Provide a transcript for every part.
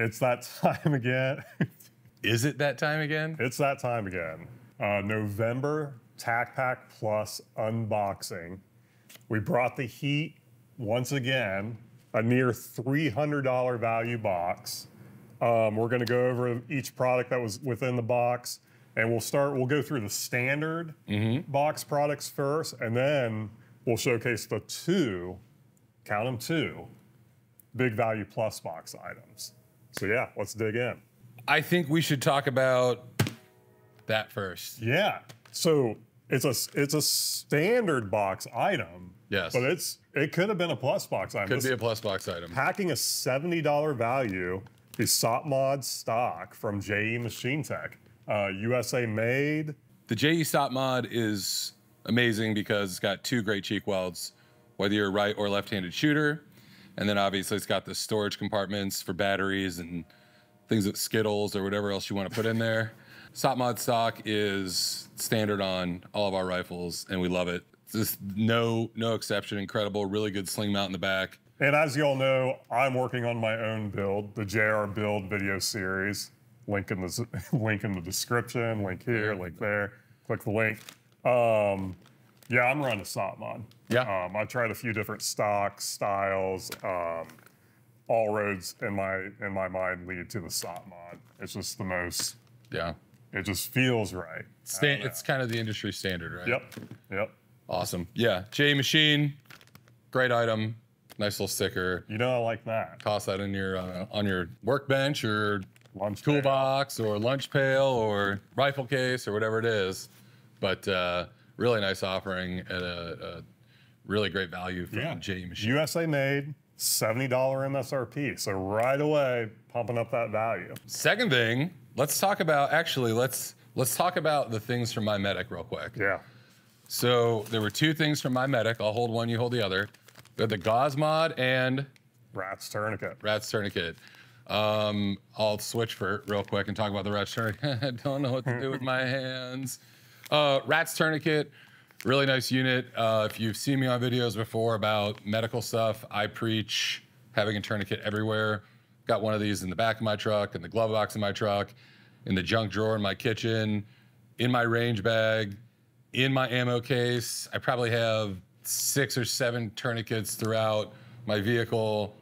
It's that time again. Is it that time again? it's that time again. Uh, November TAC Pack Plus unboxing. We brought the heat once again, a near $300 value box. Um, we're going to go over each product that was within the box, and we'll start. We'll go through the standard box products first, and then we'll showcase the two, count them two, big value plus box items. So yeah, let's dig in. I think we should talk about that first. Yeah. So it's a it's a standard box item. Yes. But it's it could have been a plus box item. Could This- be a plus box item. packing a $70 value, the SOP stock from JE Machine Tech. Uh, USA made. The JE SOPMOD is amazing because it's got two great cheek welds, whether you're a right or left-handed shooter. And then obviously it's got the storage compartments for batteries and things that Skittles or whatever else you want to put in there. SOPMOD stock is standard on all of our rifles, and we love it. Just no no exception. Incredible, really good sling mount in the back. And as you all know, I'm working on my own build, the JR Build video series. Link in the link in the description. Link here. Link there. Click the link. Um, yeah, I'm running mod. Yeah. Um, I tried a few different stocks, styles. Um, all roads in my in my mind lead to the SOPMOD. It's just the most. Yeah, It just feels right. Stan- it's kind of the industry standard, right? Yep. Yep. Awesome. Yeah, JE Machine, great item, nice little sticker. You know I like that. toss that in your uh, on your workbench or Lunch toolbox or lunch pail or rifle case or whatever it is. But uh, really nice offering at a, a really great value from Yeah. Machine. USA made, $70 MSRP. So right away, pumping up that value. Second thing, let's talk about actually let's let's talk about the things from my medic real quick. Yeah. So there were two things from my medic. I'll hold one, you hold the other. Had the gauze mod and Rats tourniquet. Rats Tourniquet. Um, I'll switch for real quick and talk about the Rats Tourniquet. I don't know what to do with my hands. Uh, Rats Tourniquet, really nice unit. Uh, if you've seen me on videos before about medical stuff, I preach having a tourniquet everywhere. Got one of these in the back of my truck, in the glove box in my truck, in the junk drawer in my kitchen, in my range bag, in my ammo case. I probably have six or seven tourniquets throughout my vehicle,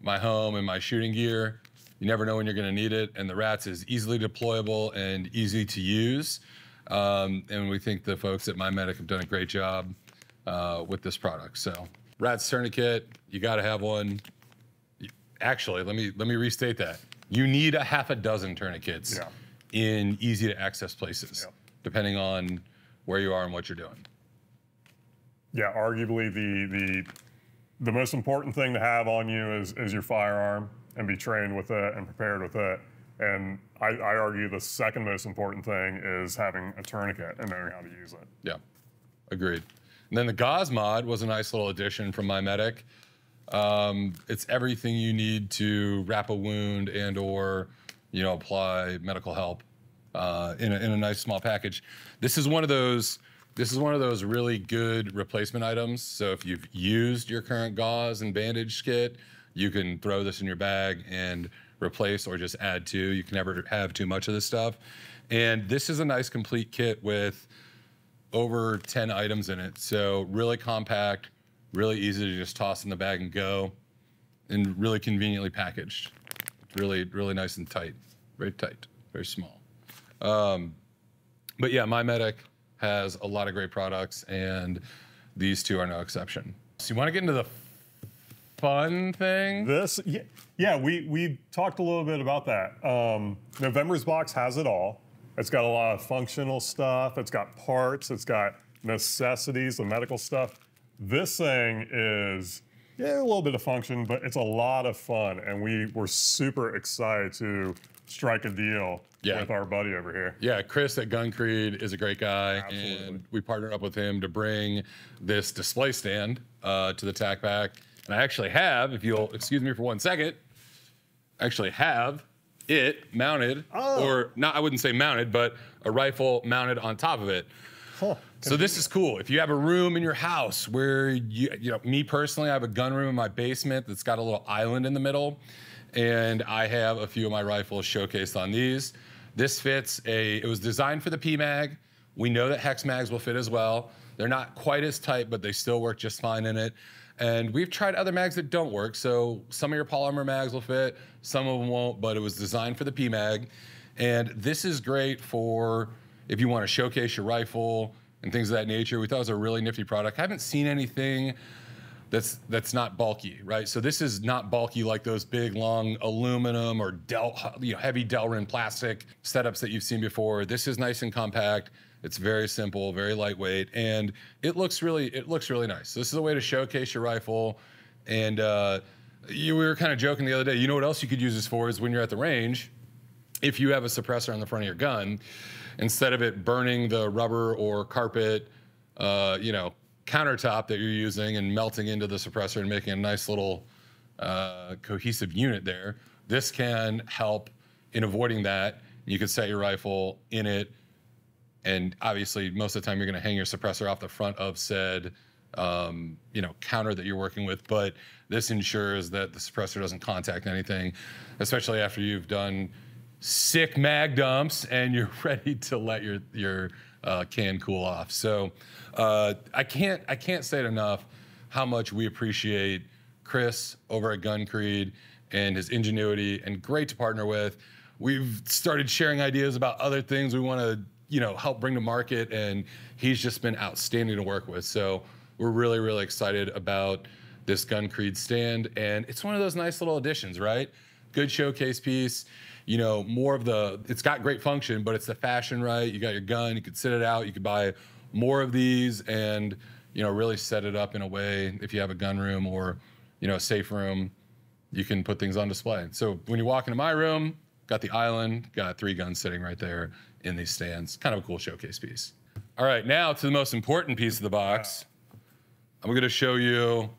my home, and my shooting gear. You never know when you're going to need it, and the Rats is easily deployable and easy to use. Um, and we think the folks at My Medic have done a great job uh, with this product. So, Rats tourniquet, you got to have one. Actually, let me let me restate that. You need a half a dozen tourniquets Yeah. in easy to access places, Yeah. depending on where you are and what you're doing. Yeah, arguably the the the most important thing to have on you is, is your firearm and be trained with it and prepared with it. And I, I argue the second most important thing is having a tourniquet and knowing how to use it. Yeah, agreed. And then the gauze mod was a nice little addition from my medic. Um, it's everything you need to wrap a wound and or you know apply medical help uh, in, a, in a nice small package. This is one of those. This is one of those really good replacement items. So if you've used your current gauze and bandage kit, you can throw this in your bag and replace or just add to. You can never have too much of this stuff. And this is a nice complete kit with over 10 items in it. So really compact, really easy to just toss in the bag and go, and really conveniently packaged. Really, really nice and tight. Very tight, very small. Um, but yeah, My Medic has a lot of great products, and these two are no exception. So you want to get into the fun thing? This, yeah, yeah we, we talked a little bit about that. Um, November's box has it all. It's got a lot of functional stuff, it's got parts, it's got necessities, the medical stuff. This thing is, yeah, a little bit of function, but it's a lot of fun. And we were super excited to strike a deal Yeah. with our buddy over here. Yeah, Chris at Gun Creed is a great guy, Absolutely. and we partnered up with him to bring this display stand uh, to the TAC Pack. And I actually have, if you'll excuse me for one second, actually have it mounted, Oh. or not, I wouldn't say mounted, but a rifle mounted on top of it. Huh. So this is cool. If you have a room in your house where you, you know, me personally, I have a gun room in my basement that's got a little island in the middle, and I have a few of my rifles showcased on these. This fits a, it was designed for the PMAG. We know that HexMags will fit as well. They're not quite as tight, but they still work just fine in it. And we've tried other mags that don't work. So some of your polymer mags will fit, some of them won't, but it was designed for the PMAG. And this is great for if you want to showcase your rifle and things of that nature. We thought it was a really nifty product. I haven't seen anything that's that's not bulky, right? So this is not bulky like those big long aluminum or Del, you know, heavy Delrin plastic setups that you've seen before. This is nice and compact. It's very simple, very lightweight, and it looks really it looks really nice. This is a way to showcase your rifle. And uh, you, we were kind of joking the other day. You know what else you could use this for is when you're at the range, if you have a suppressor on the front of your gun, instead of it burning the rubber or carpet, uh, you know, countertop that you're using and melting into the suppressor and making a nice little uh, cohesive unit there, this can help in avoiding that. You could set your rifle in it and obviously most of the time you're going to hang your suppressor off the front of said um, you know counter that you're working with but this ensures that the suppressor doesn't contact anything especially after you've done sick mag dumps and you're ready to let your your uh, can cool off. So uh, i can't i can't say it enough how much we appreciate chris over at gun creed and his ingenuity and great to partner with. We've started sharing ideas about other things we want to you know help bring to market and he's just been outstanding to work with. So we're really really excited about this gun creed stand and it's one of those nice little additions right? Good showcase piece you know more of the it's got great function but it's the fashion right? You got your gun you could sit it out you could buy more of these and you know really set it up in a way if you have a gun room or you know a safe room you can put things on display. So when you walk into my room got the island got three guns sitting right there in these stands. Kind of a cool showcase piece. All right, now to the most important piece of the box. I'm gonna show you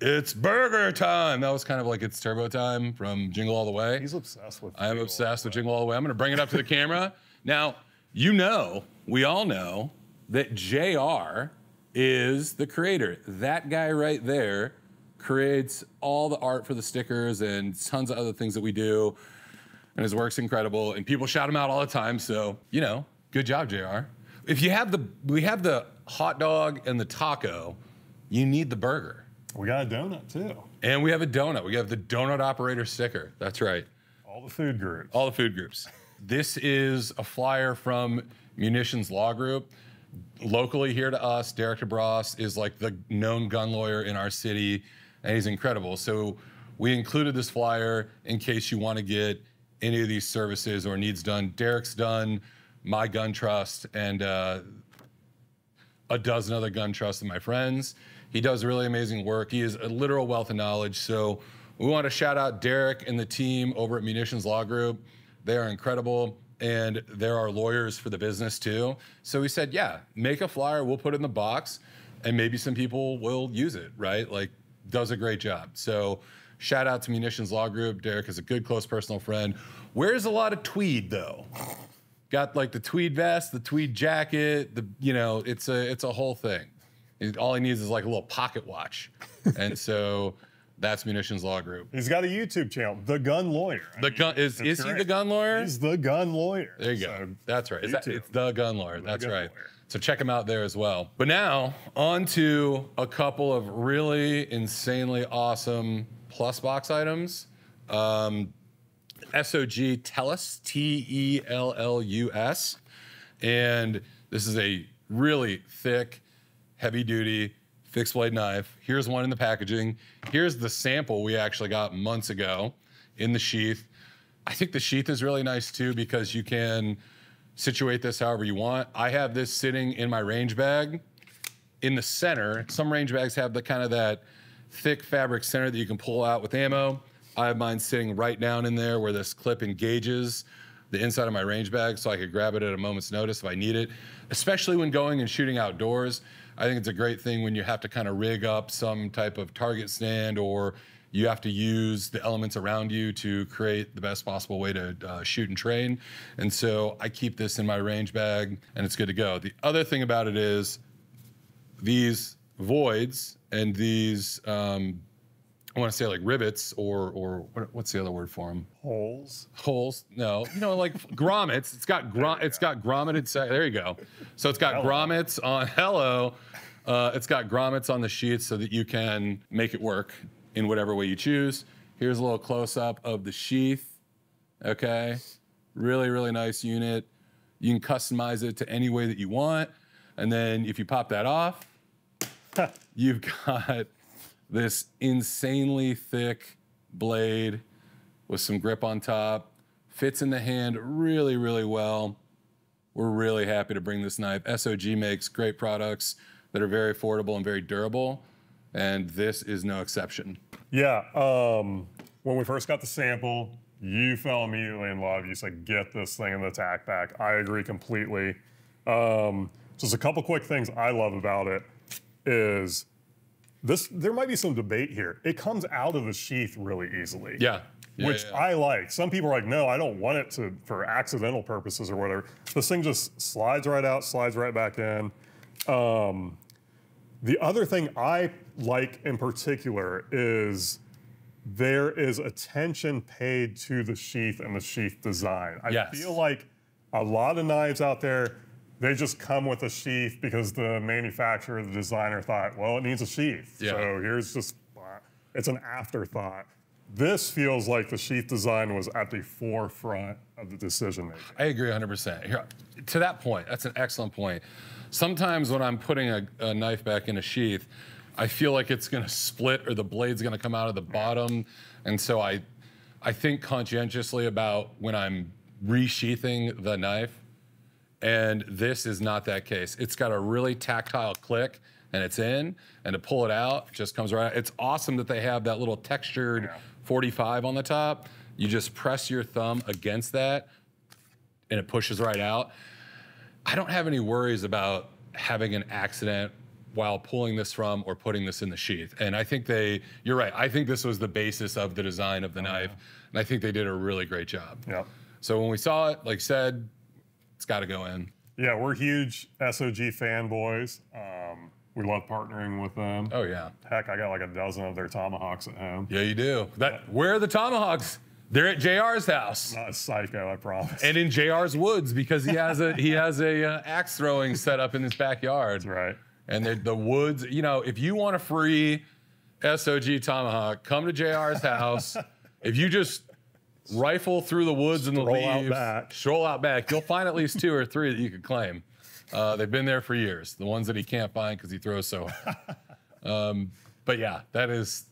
it's burger time. That was kind of like it's turbo time from Jingle All the Way. He's obsessed with. I am obsessed with Jingle All the Way. I'm gonna bring it up to the camera. Now, you know, we all know that JR is the creator. That guy right there creates all the art for the stickers and tons of other things that we do and his work's incredible. And people shout him out all the time. So you know, good job, Jr. If you have the we have the hot dog and the taco, you need the burger. We got a donut too. And we have a donut. We have the donut operator sticker. That's right. All the food groups. All the food groups. this is a flyer from Munitions Law Group. Locally here to us, Derek DeBross is like the known gun lawyer in our city, and he's incredible. So we included this flyer in case you want to get any of these services or needs done. Derek's done my gun trust and uh, a dozen other gun trusts of my friends. He does really amazing work. He is a literal wealth of knowledge. So we want to shout out Derek and the team over at Munitions Law Group. They are incredible and there are lawyers for the business too. So we said, yeah, make a flyer, we'll put it in the box, and maybe some people will use it, right? Like, does a great job. So Shout out to Munitions Law Group. Derek is a good, close personal friend. Wears a lot of tweed though. Got like the tweed vest, the tweed jacket. The you know, it's a it's a whole thing. It, all he needs is like a little pocket watch, and so that's Munitions Law Group. He's got a YouTube channel, The Gun Lawyer. The gun is is he the gun lawyer? He's the gun lawyer. There you go. that's right. That, it's the gun lawyer. The that's gun right. Lawyer. So check him out there as well. But now on to a couple of really insanely awesome plus box items. Um, SOG Tellus, T E L L U S. And this is a really thick, heavy duty fixed blade knife. Here's one in the packaging. Here's the sample we actually got months ago in the sheath. I think the sheath is really nice too because you can situate this however you want. I have this sitting in my range bag in the center. Some range bags have the kind of that thick fabric center that you can pull out with ammo. I have mine sitting right down in there where this clip engages the inside of my range bag so I could grab it at a moment's notice if I need it, especially when going and shooting outdoors. I think it's a great thing when you have to kind of rig up some type of target stand or you have to use the elements around you to create the best possible way to uh, shoot and train. And so I keep this in my range bag and it's good to go. The other thing about it is these voids and these um, I want to say like rivets or or what, what's the other word for them? Holes. Holes? No, you know like grommets. It's got grom. It's got grommeted. Se- there you go. So it's got Hello. grommets on. Hello. Uh, it's got grommets on the sheets so that you can make it work in whatever way you choose. Here's a little close up of the sheath. Okay, really really nice unit. You can customize it to any way that you want, and then if you pop that off, you've got this insanely thick blade with some grip on top. Fits in the hand really, really well. We're really happy to bring this knife. SOG makes great products that are very affordable and very durable, and this is no exception. Yeah. Um, when we first got the sample, you fell immediately in love. You said, "Get this thing in the TAC Pack." I agree completely. Um, just a couple quick things I love about it is this. There might be some debate here. It comes out of the sheath really easily. Yeah. Yeah, which yeah. I like. Some people are like, no, I don't want it to for accidental purposes or whatever. This thing just slides right out, slides right back in. Um, the other thing I like in particular is there is attention paid to the sheath and the sheath design. I Yes. feel like a lot of knives out there, they just come with a sheath because the manufacturer, the designer thought, well, it needs a sheath. Yeah. So here's just, it's an afterthought. This feels like the sheath design was at the forefront of the decision making. I agree 100%. Here, to that point, that's an excellent point. Sometimes when I'm putting a, a knife back in a sheath, I feel like it's going to split or the blade's going to come out of the bottom, and so I, I think conscientiously about when I'm resheathing the knife, and this is not that case. It's got a really tactile click, and it's in, and to pull it out, it just comes right. out. It's awesome that they have that little textured Yeah. 45 on the top. You just press your thumb against that, and it pushes right out. I don't have any worries about having an accident while pulling this from or putting this in the sheath. And I think they, you're right. I think this was the basis of the design of the oh, knife. And I think they did a really great job. Yeah. So when we saw it, like said, it's got to go in. Yeah, we're huge SOG fanboys. Um, we love partnering with them. Oh, yeah. Heck, I got like a dozen of their tomahawks at home. Yeah, you do. That Where are the tomahawks? They're at JR's house. Not a psycho, I promise. And in JR's woods because he has a he has a uh, axe throwing set up in his backyard. That's right. And the, the woods, you know, if you want a free SOG tomahawk, come to JR's house. if you just rifle through the woods and the Stroll out leaves, back. stroll out back, you'll find at least two or three that you could claim. Uh, they've been there for years. The ones that he can't find because he throws so hard. um, but yeah, that is,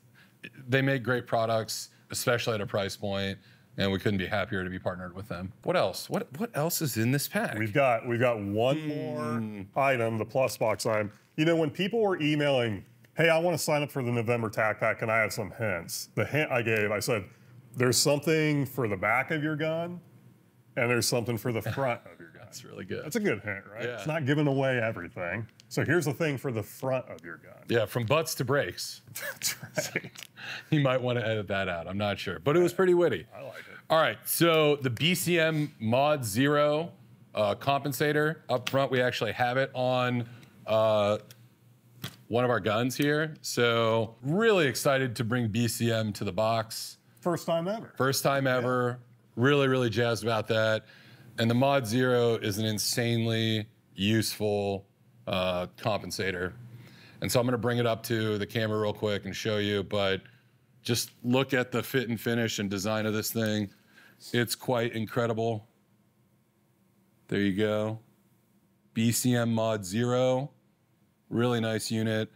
they make great products, especially at a price point, and we couldn't be happier to be partnered with them. What else? What what else is in this pack? We've got we've got one Hmm. more item, the plus box item. You know, when people were emailing, "Hey, I want to sign up for the November TAC Pack, and I have some hints." The hint I gave, I said, "There's something for the back of your gun, and there's something for the front of your gun." That's really good. That's a good hint, right? Yeah. It's not giving away everything. So here's the thing for the front of your gun. Yeah, from butts to brakes. That's right. You might want to edit that out. I'm not sure, but it was pretty witty. I like it. All right, so the BCM Mod Zero uh, compensator up front, we actually have it on uh, one of our guns here. So really excited to bring BCM to the box. First time ever. First time ever. Really, really jazzed about that. And the Mod Zero is an insanely useful uh, compensator. And so I'm going to bring it up to the camera real quick and show you. But just look at the fit and finish and design of this thing. It's quite incredible. There you go. BCM Mod Zero. Really nice unit.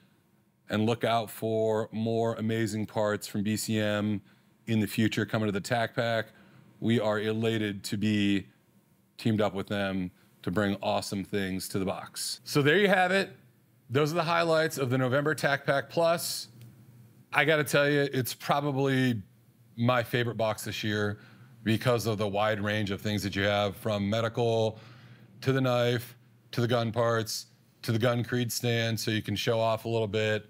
And look out for more amazing parts from BCM in the future coming to the TAC Pack. We are elated to be teamed up with them to bring awesome things to the box. So there you have it. Those are the highlights of the November TAC Pack Plus. I got to tell you, it's probably my favorite box this year because of the wide range of things that you have from medical to the knife to the gun parts to the gun creed stand so you can show off a little bit.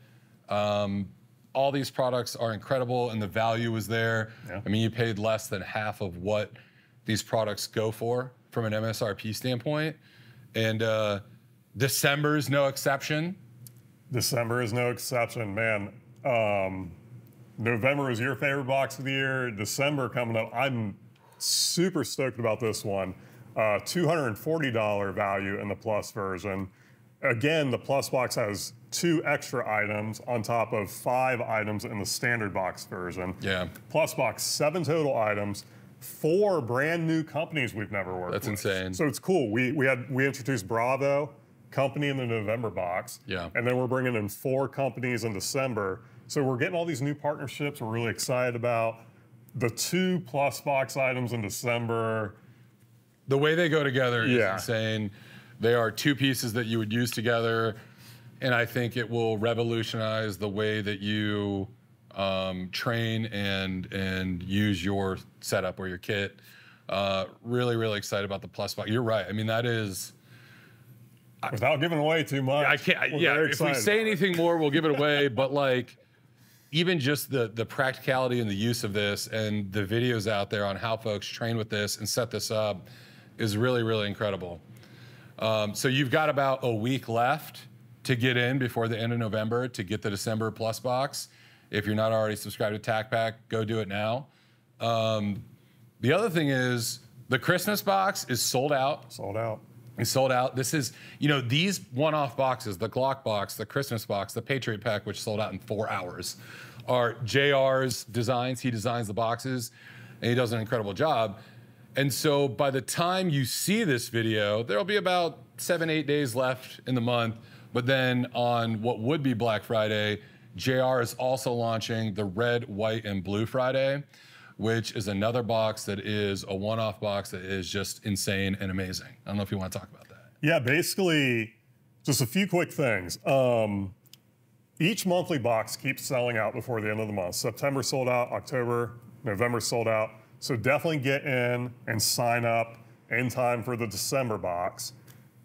Um, all these products are incredible and the value is there. Yeah. I mean, you paid less than half of what these products go for from an MSRP standpoint. And uh, is no exception. December is no exception, man. Um, November is your favorite box of the year. December coming up. I'm super stoked about this one. Uh, $240 value in the plus version. Again, the plus box has two extra items on top of five items in the standard box version. Yeah. Plus box, seven total items, four brand new companies we've never worked with. That's with. insane. So it's cool. We we had we introduced Bravo company in the November box. Yeah. And then we're bringing in four companies in December. So we're getting all these new partnerships we're really excited about. The two plus box items in December. The way they go together is Yeah. insane. They are two pieces that you would use together, and I think it will revolutionize the way that you um, train and and use your setup or your kit. Uh, really, really excited about the plus box. You're right. I mean, that is. Without giving away too much. I can't. we're yeah, if we say anything more, we'll give it away. but like, even just the the practicality and the use of this, and the videos out there on how folks train with this and set this up, is really really incredible. Um, so you've got about a week left to get in before the end of November to get the December Plus box. If you're not already subscribed to TAC Pack, go do it now. Um, the other thing is the Christmas box is sold out. Sold out. It's sold out. This is, you know, these one-off boxes, the Glock box, the Christmas box, the Patriot Pack, which sold out in four hours, are JR's designs. He designs the boxes, and he does an incredible job. And so by the time you see this video, there'll be about seven, eight days left in the month. But then on what would be Black Friday, JR is also launching the Red, White, and Blue Friday, which is another box that is a one off box that is just insane and amazing. I don't know if you want to talk about that. Yeah, basically, just a few quick things. Um, each monthly box keeps selling out before the end of the month. September sold out, October, November sold out. So definitely get in and sign up in time for the December box.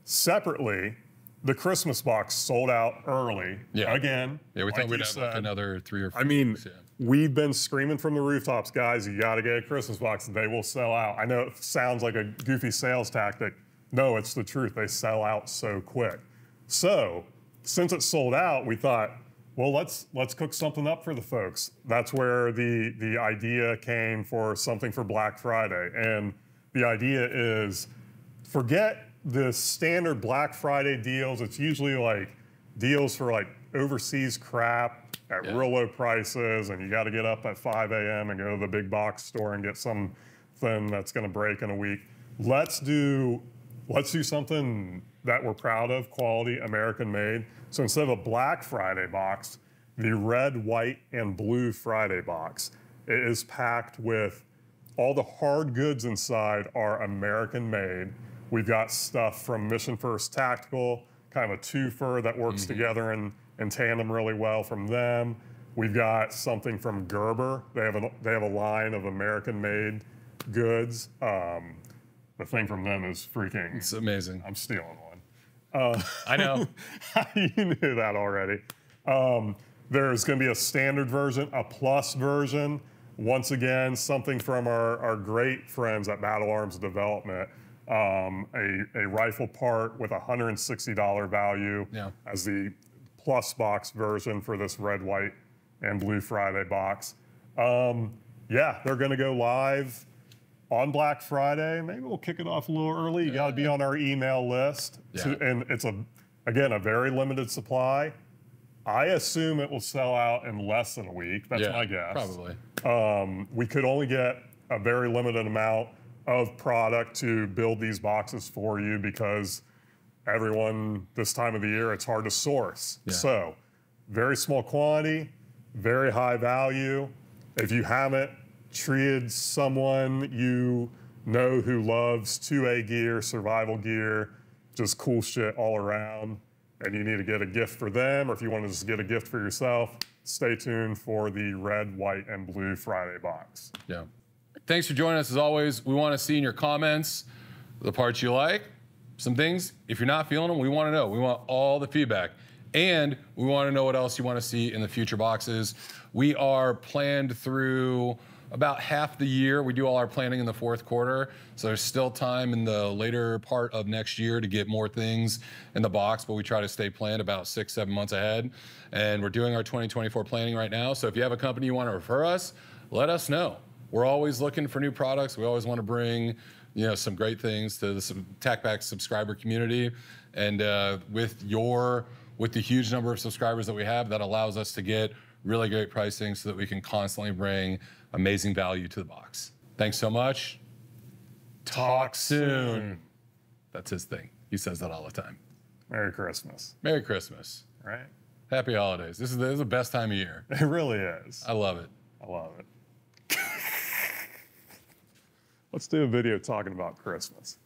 Separately, the Christmas box sold out early. Yeah. Again. Yeah, we like thought we'd have like another three or four. I mean, weeks, yeah. we've been screaming from the rooftops, guys, you got to get a Christmas box. They will sell out. I know it sounds like a goofy sales tactic. No, it's the truth. They sell out so quick. So, since it sold out, we thought, well, let's let's cook something up for the folks. That's where the the idea came for something for Black Friday. And the idea is forget the standard Black Friday deals. It's usually like deals for like overseas crap at Yeah. real low prices, and you got to get up at 5 a.m. and go to the big box store and get something that's going to break in a week. Let's do let's do something that we're proud of, quality, American made. So instead of a Black Friday box, the red, white, and blue Friday box it is packed with all the hard goods inside are American made. We've got stuff from Mission First Tactical, kind of a twofer that works together in, in tandem really well from them. We've got something from Gerber. They have a, they have a line of American made goods. Um, the thing from them is freaking. It's amazing. I'm stealing one. I know. you knew that already. Um, there's going to be a standard version, a plus version. Once again, something from our, our great friends at Battle Arms Development. Um, a, a rifle part with a $160 value Yeah. as the plus box version for this red, white, and blue Friday box. Um, yeah, they're going to go live on Black Friday. Maybe we'll kick it off a little early. You got to be on our email list, to- and it's a again a very limited supply. I assume it will sell out in less than a week. That's yeah, my guess. Probably. Um, we could only get a very limited amount of product to build these boxes for you because everyone this time of the year it's hard to source. Yeah. So, very small quantity, very high value. If you haven't treated someone you know who loves 2A gear, survival gear, just cool shit all around, and you need to get a gift for them, or if you want to just get a gift for yourself, stay tuned for the red, white, and blue Friday box. Yeah. Thanks for joining us as always. We want to see in your comments the parts you like, some things. If you're not feeling them, we want to know. We want all the feedback. And we want to know what else you want to see in the future boxes. We are planned through about half the year. We do all our planning in the fourth quarter, so there's still time in the later part of next year to get more things in the box. But we try to stay planned about six, seven months ahead, and we're doing our 2024 planning right now. So if you have a company you want to refer us, let us know. We're always looking for new products. We always want to bring you know some great things to the TacPack subscriber community, and uh, with your with the huge number of subscribers that we have, that allows us to get really great pricing so that we can constantly bring amazing value to the box. Thanks so much. Talk soon. That's his thing. He says that all the time. Merry Christmas. Merry Christmas. Right? Happy holidays. This is the, this is the best time of year. It really is. I love it. I love it. Let's do a video talking about Christmas.